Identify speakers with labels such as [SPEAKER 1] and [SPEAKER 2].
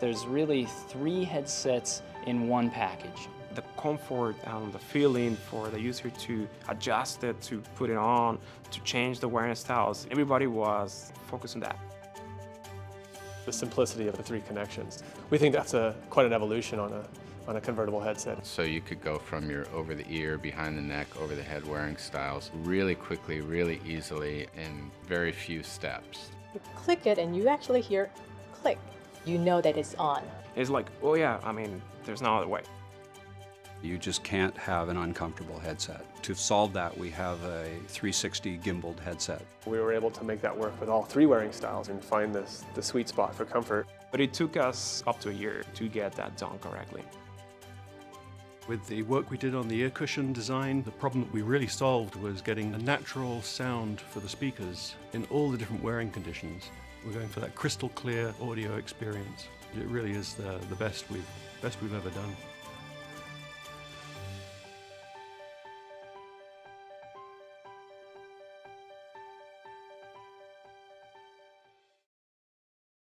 [SPEAKER 1] There's really three headsets in one package.
[SPEAKER 2] The comfort and the feeling for the user to adjust it, to put it on, to change the wearing styles, everybody was focused on that.
[SPEAKER 3] The simplicity of the three connections. We think that's a quite an evolution on a on a convertible headset.
[SPEAKER 4] So you could go from your over the ear, behind the neck, over the head wearing styles really quickly, really easily in very few steps.
[SPEAKER 5] You click it and you actually hear click. You know that it's on.
[SPEAKER 2] It's like, oh yeah, I mean, there's no other way.
[SPEAKER 6] You just can't have an uncomfortable headset. To solve that, we have a 360 gimbaled headset.
[SPEAKER 3] We were able to make that work with all three wearing styles and find this the sweet spot for comfort.
[SPEAKER 2] But it took us up to a year to get that done correctly.
[SPEAKER 7] With the work we did on the ear cushion design, the problem that we really solved was getting a natural sound for the speakers in all the different wearing conditions. We're going for that crystal clear audio experience. It really is the, the best, we've, best we've ever done.